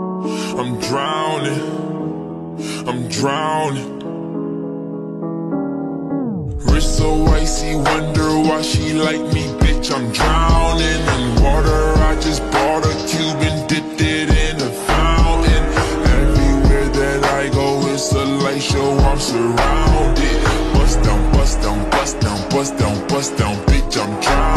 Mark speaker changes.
Speaker 1: I'm drowning, I'm drowning. Wrist so icy, wonder why she like me, bitch. I'm drowning in water. I just bought a cube and dipped it in a fountain. Everywhere that I go, it's a light show. I'm surrounded. Bust down, bust down, bust down, bust down, bust down, bitch. I'm drowning.